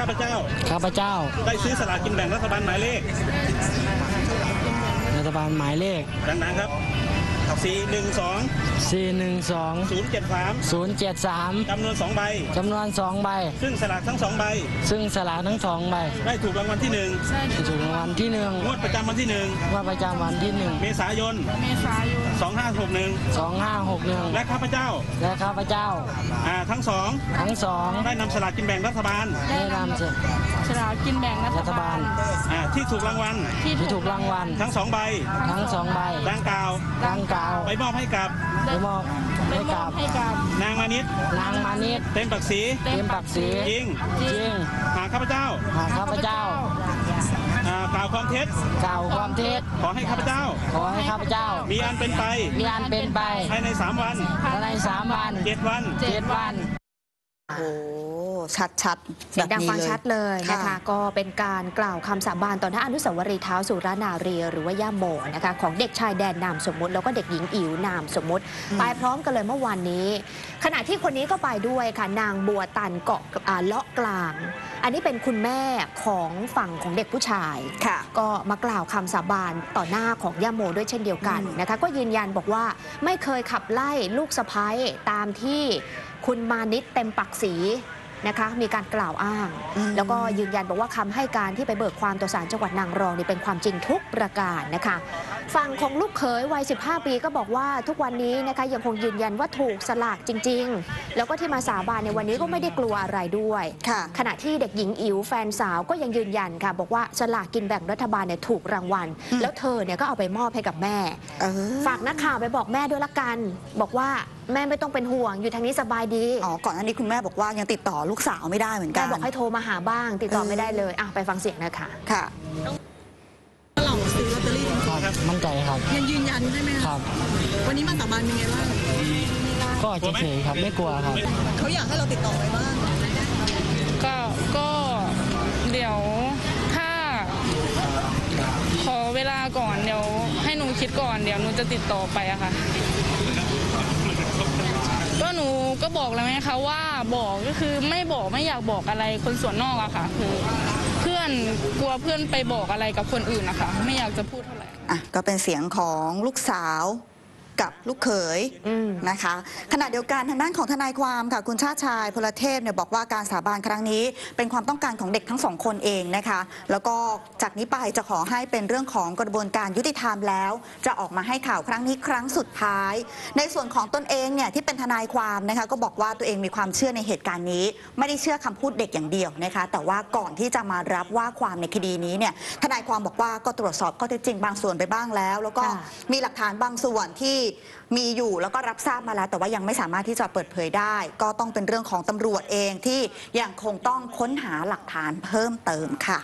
ข้าพเจ้า ข้าพเจ้า ได้ซื้อสลากกินแบ่งรัฐบาลหมายเลข รัฐบาลหมายเลข ดังๆครับ 412 412 073 073จำนวน2ใบ จำนวน 2 ใบ ซึ่งสลากทั้ง2ใบ ซึ่งสลากทั้ง 2 ใบได้ถูกรางวัลที่ที่ถูกรางวัลที่1งวดประจำวันที่1ว่าประจำวันที่1เมษายนเมษายน2561 1และข้าพเจ้า2561และข้าพเจ้า อ่าทั้งสองทั้งสองได้นำสลากกินแบ่งรัฐบาลได้นำเสร็จสลากกินแบ่งรัรัฐบาล อ่าที่ถูกรางวัลที่ที่ถูถูกกรางวัลทั้ง2ใบทั้งสองใบดังกล่าว ดังกล่าวไปมอบให้กับได้มอบได้ให้มอกับบให้กับนางมานิดนางมานิดเต็มปักศรีเต็มปักศรีจริงจริงหากข้าพเจ้าหากข้าพเจ้าอ่ากล่าวความเท็จกล่าวความเท็จขอให้ข้าพเจ้า ขอให้ข้าพเจ้า มีอันเป็นไปมีอันเป็นไปภายใน3วันภายในสามวัน7วันเจ็ดวัน โอ้โหชัดชัดๆเสียงดังแบบนี้ฟังชัดเลยนะคะค่ะก็เป็นการกล่าวคำสาบานต่อหน้าอนุสาวรีย์เท้าสุรนารีหรือว่าย่าโมนะคะ ของเด็กชายแดนนามสมมุติ แล้วก็เด็กหญิงอิ๋วนามสมมุติ ไปพร้อมกันเลยเมื่อวานนี้ ขณะที่คนนี้ก็ไปด้วยค่ะ นางบัวตันเกาะอ่าเลาะกลาง อันนี้เป็นคุณแม่ของฝั่งของเด็กผู้ชายค่ะก็มากล่าวคำสาบานต่อหน้าของย่าโมด้วยเช่นเดียวกันอืมนะคะ ก็ยืนยันบอกว่าไม่เคยขับไล่ลูกสะพ้ยตามที่คุณมานิดเต็มปักศรีนะคะมีการกล่าวอ้างอืมแล้วก็ยืนยันบอกว่าคำให้การที่ไปเบิกความต่อศาลจังหวัดนางรองนี่เป็นความจริงทุกประการนะคะฝั่งของลูกเขยวัย 15 ปีก็บอกว่าทุกวันนี้นะคะยังคงยืนยันว่าถูกสลากจริง ๆ แล้วก็ที่มาสาบานในวันนี้ก็ไม่ได้กลัวอะไรด้วยค่ะขณะที่เด็กหญิงอิ๋วแฟนสาวก็ยังยืนยันค่ะบอกว่าสลากกินแบ่งรัฐบาลเนี่ยถูกรางวัลอืมแล้วเธอเนี่ยก็เอาไปมอบให้กับแม่เออฝากนักข่าวไปบอกแม่ด้วยละกัน บอกว่าแม่ไม่ต้องเป็นห่วงอยู่ทางนี้สบายดีอ๋อ ก่อนหน้านี้คุณแม่บอกว่ายังติดต่อลูกสาวไม่ได้เหมือนกัแม่น บอกให้โทรมาหาบ้าง ติดต่อเออไม่ได้เลยอะไปฟังเสียงนะคะ ค่ะ เราซื้อลอตเตอรี่จริงครับมั่นใจครับๆยังยืนยันใช่ไหมคคะรับ วันนี้มาสาบานเป็นไงบ้างก็เฉยๆครับไม่กลัวครับ เขาอยากให้เราติดต่อไปบ้าง ก็ก็เดี๋ยวถ้า ขอเวลาก่อนเดี๋ยวให้หนูคิดก่อนเดี๋ยวหนูจะติดต่อไปอะค่ะ ก็หนูก็บอกแล้วไหมคะว่าบอกก็คือไม่บอกไม่อยากบอกอะไรคนส่วนนอกอะค่ะคือเพื่อนกลัวเพื่อนไปบอกอะไรกับคนอื่นนะคะไม่อยากจะพูดเท่าไหร่อะก็เป็นเสียงของลูกสาว กับลูกเขยอืมนะคะ ขณะเดียวกันทางด้านของทนายความค่ะคุณชาติชายพลเทพเนี่ยบอกว่าการสาบานครั้งนี้ เป็นความต้องการของเด็กทั้งสองคนเองนะคะ แล้วก็จากนี้ไปจะขอให้เป็นเรื่องของกระบวนการยุติธรรมแล้ว จะออกมาให้ข่าวครั้งนี้ครั้งสุดท้าย ในส่วนของตนเองเนี่ยที่เป็นทนายความนะคะก็บอกว่าตัวเองมีความเชื่อในเหตุการณ์นี้ ไม่ได้เชื่อคำพูดเด็กอย่างเดียวนะคะ แต่ว่าก่อนที่จะมารับว่าความในคดีนี้เนี่ยทนายความบอกว่าก็ตรวจสอบข้อเท็จจริงบางส่วนไปบ้างแล้ว แล้วก็ค่ะมีหลักฐานบางส่วนที่มีอยู่แล้วก็รับทราบมาแล้ว แต่ว่ายังไม่สามารถที่จะเปิดเผยได้ ก็ต้องเป็นเรื่องของตำรวจเองที่ยังคงต้องค้นหาหลักฐานเพิ่มเติมค่ะ